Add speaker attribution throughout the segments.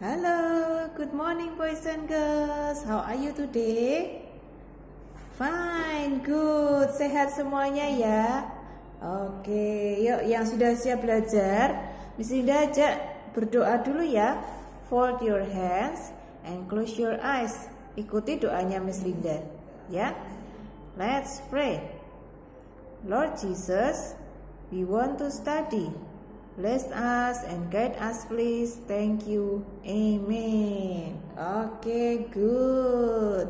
Speaker 1: Hello, good morning boys and girls. How are you today? Fine, good. Sehat semuanya ya. Oke, yuk yang sudah siap belajar, Miss Linda ajak berdoa dulu ya. Fold your hands and close your eyes. Ikuti doanya Miss Linda, ya. Let's pray. Lord Jesus, we want to study. Bless us and guide us please. Thank you. Amen. Oke, okay, good.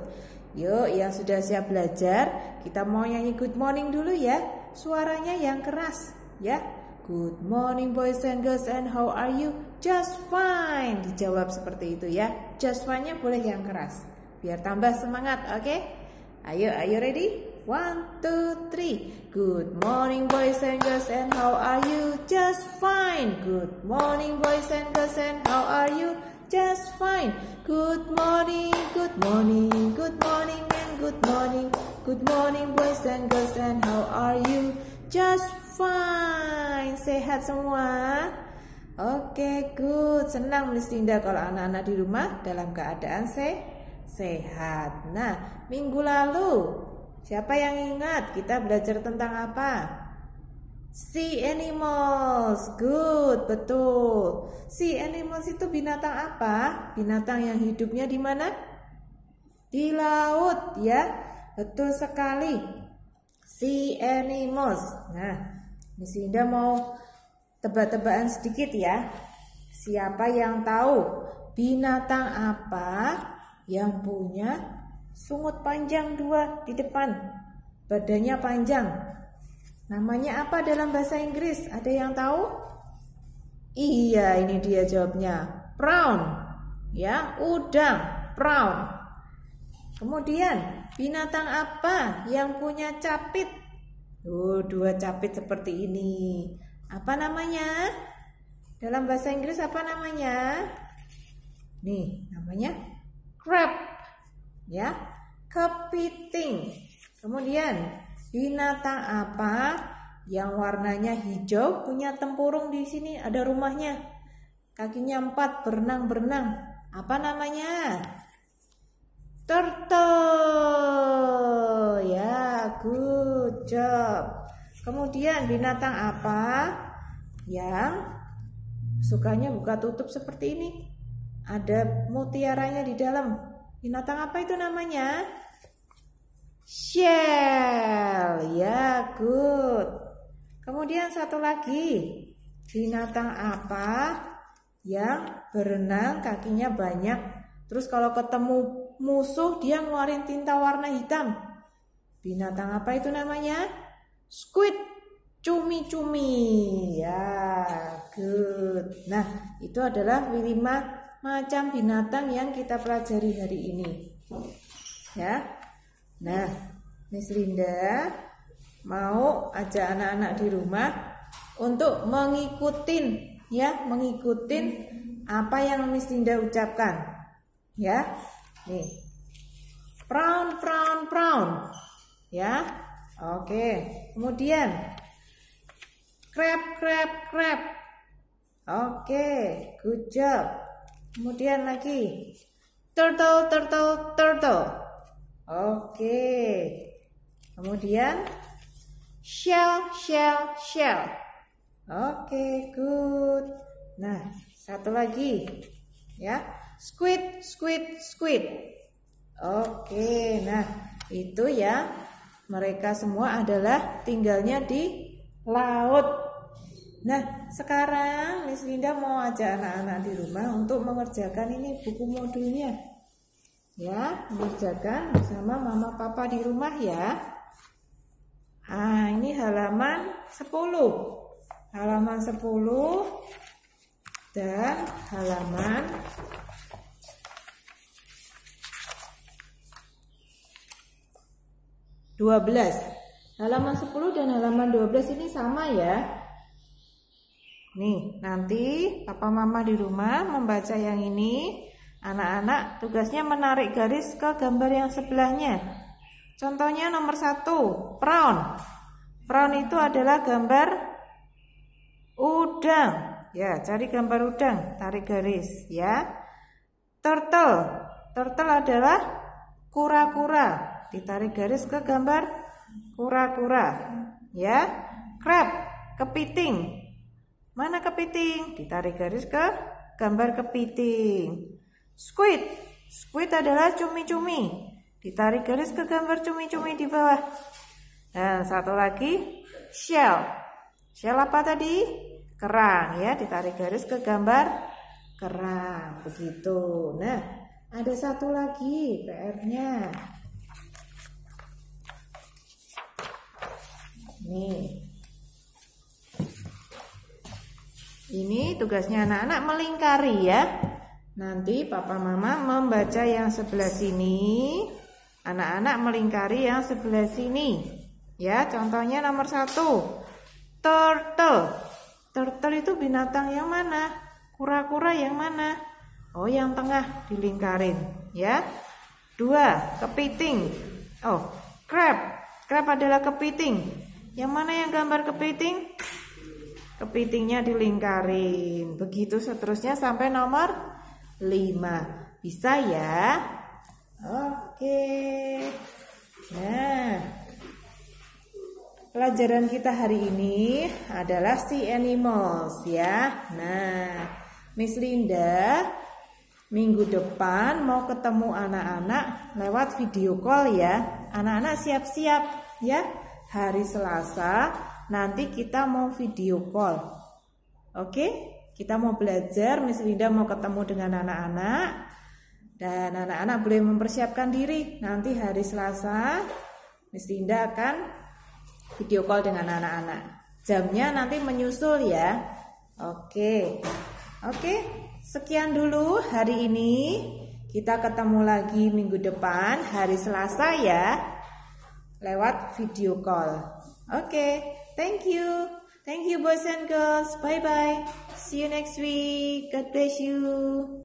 Speaker 1: Yuk, yang sudah siap belajar, kita mau nyanyi good morning dulu ya. Suaranya yang keras, ya. Good morning boys and girls and how are you? Just fine. Dijawab seperti itu ya. Just fine-nya boleh yang keras. Biar tambah semangat, oke? Okay? Ayo, ayo ready? One, two, three. Good morning, boys and girls, and how are you? Just fine. Good morning, boys and girls, and how are you? Just fine. Good morning, good morning, good morning, and good morning. Good morning, boys and girls, and how are you? Just fine. Sehat semua? Oke, okay, good. Senang Miss kalau anak-anak di rumah dalam keadaan se sehat. Nah, minggu lalu Siapa yang ingat kita belajar tentang apa? Sea animals. Good, betul. Sea animals itu binatang apa? Binatang yang hidupnya di mana? Di laut, ya. Betul sekali. Sea animals. Nah, Miss Indah mau tebak-tebakan sedikit ya. Siapa yang tahu binatang apa yang punya Sungut panjang dua di depan. Badannya panjang. Namanya apa dalam bahasa Inggris? Ada yang tahu? Iya, ini dia jawabnya. Prawn. Ya, udang, prawn. Kemudian, binatang apa yang punya capit? Oh, dua capit seperti ini. Apa namanya? Dalam bahasa Inggris apa namanya? Nih, namanya crab ya. Kepiting. Kemudian binatang apa yang warnanya hijau punya tempurung di sini? Ada rumahnya. Kakinya empat berenang berenang apa namanya? Turtle. Ya good job. Kemudian binatang apa yang sukanya buka tutup seperti ini? Ada mutiaranya di dalam Binatang apa itu namanya? Shell. Ya, good. Kemudian satu lagi. Binatang apa yang berenang kakinya banyak. Terus kalau ketemu musuh dia ngeluarin tinta warna hitam. Binatang apa itu namanya? Squid. Cumi-cumi. Ya, good. Nah, itu adalah lima macam binatang yang kita pelajari hari ini. Ya. Nah, Miss Linda mau ajak anak-anak di rumah untuk mengikutin ya, mengikutin apa yang Miss Linda ucapkan. Ya. Nih. Brown, brown, brown. Ya. Oke. Kemudian crab, crab, crab. Oke, good job. Kemudian lagi turtle, turtle, turtle. Oke. Kemudian shell, shell, shell. Oke, good. Nah, satu lagi. Ya. Squid, squid, squid. Oke, nah itu ya. Mereka semua adalah tinggalnya di laut. Nah, sekarang Miss Linda mau ajak anak-anak di rumah untuk mengerjakan ini buku modulnya. Ya, mengerjakan bersama mama papa di rumah ya. Ah, ini halaman 10. Halaman 10 dan halaman dua belas. Halaman 10 dan halaman 12 ini sama ya. Nih, nanti papa mama di rumah membaca yang ini. Anak-anak tugasnya menarik garis ke gambar yang sebelahnya. Contohnya nomor satu, prawn. Prawn itu adalah gambar udang. Ya, cari gambar udang, tarik garis ya. turtle. Turtle adalah kura-kura. Ditarik garis ke gambar kura-kura. Ya. Crab, kepiting. Mana kepiting? Ditarik garis ke gambar kepiting. Squid. Squid adalah cumi-cumi. Ditarik garis ke gambar cumi-cumi di bawah. Dan satu lagi shell. Shell apa tadi? Kerang ya, ditarik garis ke gambar kerang. Begitu. Nah, ada satu lagi PR-nya. Nih. Ini tugasnya anak-anak melingkari ya. Nanti papa mama membaca yang sebelah sini. Anak-anak melingkari yang sebelah sini. Ya, contohnya nomor satu. Turtle. Turtle itu binatang yang mana? Kura-kura yang mana? Oh, yang tengah dilingkarin. Ya. Dua, kepiting. Oh, crab. Crab adalah kepiting. Yang mana yang gambar kepiting? Kepitingnya dilingkarin. Begitu seterusnya sampai nomor 5. Bisa ya? Oke. Nah, pelajaran kita hari ini adalah si animals ya. Nah, Miss Linda minggu depan mau ketemu anak-anak lewat video call ya. Anak-anak siap-siap ya. Hari Selasa Nanti kita mau video call. Oke? Kita mau belajar, Miss Linda mau ketemu dengan anak-anak. Dan anak-anak boleh mempersiapkan diri. Nanti hari Selasa, Miss Linda akan video call dengan anak-anak. Jamnya nanti menyusul ya. Oke. Oke, sekian dulu hari ini. Kita ketemu lagi minggu depan, hari Selasa ya. Lewat video call. Oke. Thank you. Thank you, boys and girls. Bye bye. See you next week. God bless you.